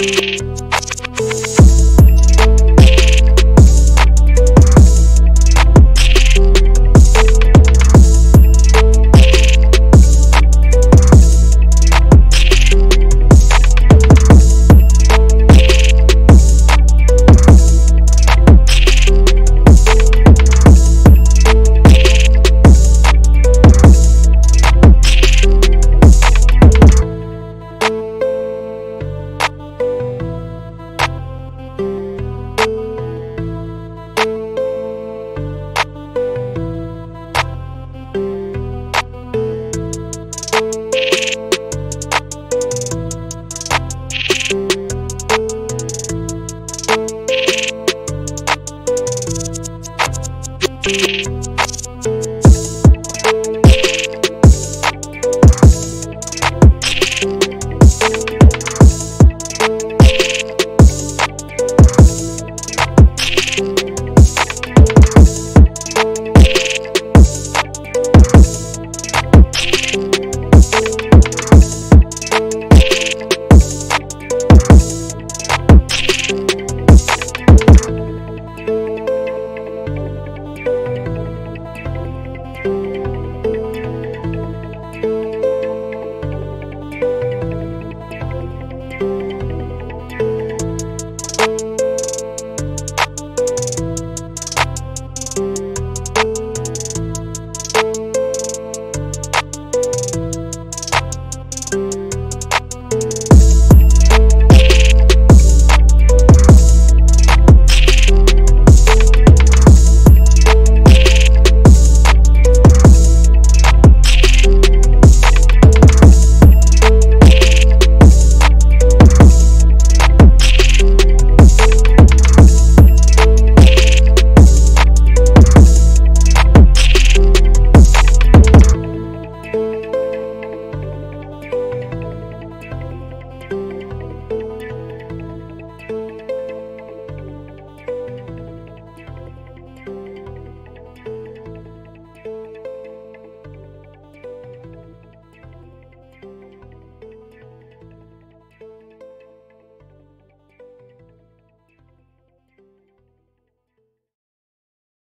You. Bye.